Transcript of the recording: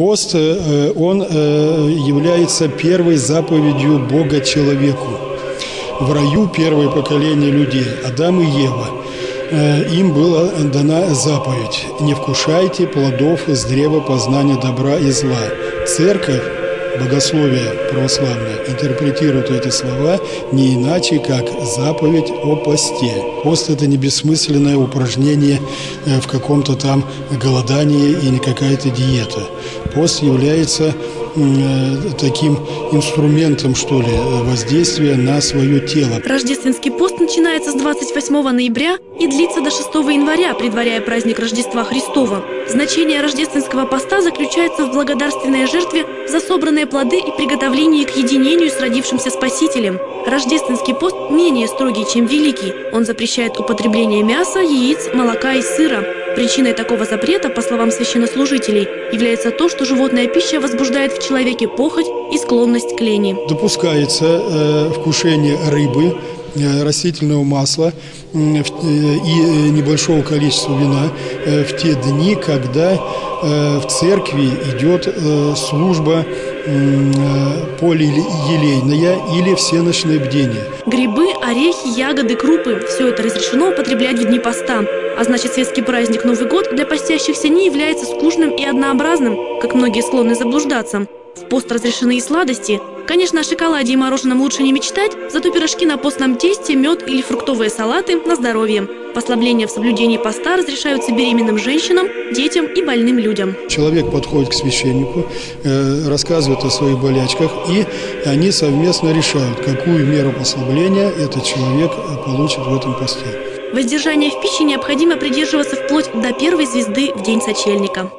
Пост, э, он э, является первой заповедью Бога человеку. В раю первое поколение людей, Адам и Ева, э, им была дана заповедь «Не вкушайте плодов с древа познания добра и зла». Церковь богословие православное интерпретирует эти слова не иначе, как заповедь о посте. Пост – это не бессмысленное упражнение в каком-то там голодании и не какая-то диета. Пост является таким инструментом, что ли, воздействия на свое тело. Рождественский пост начинается с 28 ноября и длится до 6 января, предваряя праздник Рождества Христова. Значение рождественского поста заключается в благодарственной жертве за собранные плоды и приготовлении к единению с родившимся Спасителем. Рождественский пост менее строгий, чем Великий. Он запрещает употребление мяса, яиц, молока и сыра. Причиной такого запрета, по словам священнослужителей, является то, что животная пища возбуждает в человеке похоть и склонность к лени. Допускается э, вкушение рыбы, э, растительного масла э, и небольшого количества вина в те дни, когда в церкви идет служба полиелейная или всеночное бдение. Грибы, орехи, ягоды, крупы – все это разрешено употреблять в дни поста. А значит, светский праздник Новый год для постящихся не является скучным и однообразным, как многие склонны заблуждаться. В пост разрешены и сладости. Конечно, о шоколаде и мороженом лучше не мечтать, зато пирожки на постном тесте, мед или фруктовые салаты на здоровье. Послабления в соблюдении поста разрешаются беременным женщинам, детям и больным людям. Человек подходит к священнику, э, рассказывает о своих болячках, и они совместно решают, какую меру послабления этот человек получит в этом посте. Воздержание в пище необходимо придерживаться вплоть до первой звезды в день сочельника.